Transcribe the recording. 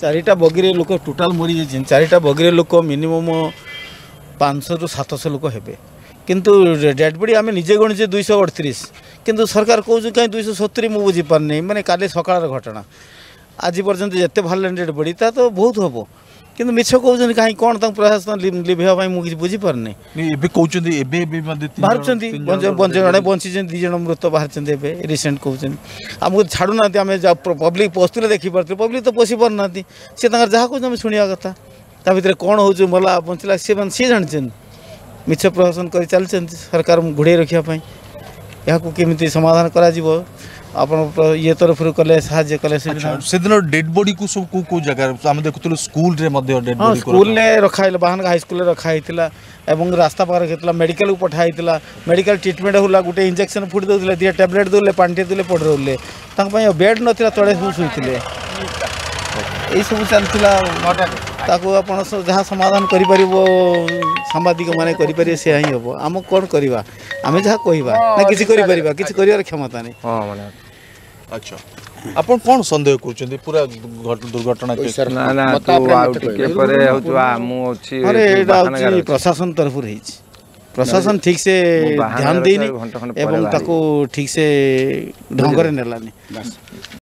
ଚାରିଟା ବଗିରେ ଲୋକ ଟୋଟାଲ ମରିଯାଇଛନ୍ତି ଚାରିଟା ବଗିରେ ଲୋକ ମିନିମମ୍ ପାଞ୍ଚଶହରୁ ସାତଶହ ଲୋକ ହେବେ କିନ୍ତୁ ଡେଡ୍ ବଡ଼ି ଆମେ ନିଜେ ଗଣିଛେ ଦୁଇଶହ ଅଠତିରିଶ କିନ୍ତୁ ସରକାର କହୁଛୁ କାହିଁ ଦୁଇଶହ ସତୁରି ମୁଁ ବୁଝିପାରୁନି ମାନେ କାଲି ସକାଳର ଘଟଣା ଆଜି ପର୍ଯ୍ୟନ୍ତ ଯେତେ ଭାଲେଣ୍ଟ ଡେଡ୍ ବଡ଼ି ତା ତ ବହୁତ ହେବ କିନ୍ତୁ ମିଛ କହୁଛନ୍ତି କାହିଁ କ'ଣ ତାଙ୍କୁ ପ୍ରଶାସନ ଲିଭେଇବା ପାଇଁ ମୁଁ କିଛି ବୁଝିପାରୁନି ଏବେ କହୁଛନ୍ତି ଏବେ ଏବେ ବାହାରୁଛନ୍ତି ଜଣେ ବଞ୍ଚିଛନ୍ତି ଦୁଇ ଜଣ ମୃତ ବାହାରିଛନ୍ତି ଏବେ ରିସେଣ୍ଟ କହୁଛନ୍ତି ଆମକୁ ଛାଡ଼ୁନାହାନ୍ତି ଆମେ ପବ୍ଲିକ ପଶୁଥିଲେ ଦେଖିପାରୁଥିଲେ ପବ୍ଲିକ ତ ପଶି ପାରୁନାହାନ୍ତି ସେ ତାଙ୍କର ଯାହା କହୁଛନ୍ତି ଆମେ ଶୁଣିବା କଥା ତା ଭିତରେ କ'ଣ ହେଉଛି ମଲା ବଞ୍ଚିଲା ସେମାନେ ସିଏ ଜାଣିଛନ୍ତି ମିଛ ପ୍ରଶାସନ କରି ଚାଲିଛନ୍ତି ସରକାର ଘୋଡ଼େଇ ରଖିବା ପାଇଁ ଏହାକୁ କେମିତି ସମାଧାନ କରାଯିବ आप ये तरफ कले कले बाहन हाईस्कल रखाई रास्ता पाखे मेडिकल पठाई मेडिकल ट्रिटमेंट होगा गोटे इंजेक्शन फुट दूसरे दिए टैबलेट दूसरे पांटे दूसरे पड़ रोले बेड ना तले सब शुते ये सब चलता ତାକୁ ଆପଣ ଯାହା ସମାଧାନ କରିପାରିବ ସାମ୍ବାଦିକମାନେ କରିପାରିବେ ସେୟା ହିଁ ହେବ ଆମ କ'ଣ କରିବା ଆମେ ଯାହା କହିବା ନା କିଛି କରିପାରିବା କିଛି କରିବାର କ୍ଷମତା ନାହିଁ ଆଚ୍ଛା ଆପଣ କ'ଣ ସନ୍ଦେହ କରୁଛନ୍ତି ପୁରା ଦୁର୍ଘଟଣା ଏଇଟା ପ୍ରଶାସନ ତରଫରୁ ହେଇଛି প্রশাসন ঠিকসে ধ্যান দেয়নি এবং তাকে ঠিকসে ঢঙ্গরে নেলানি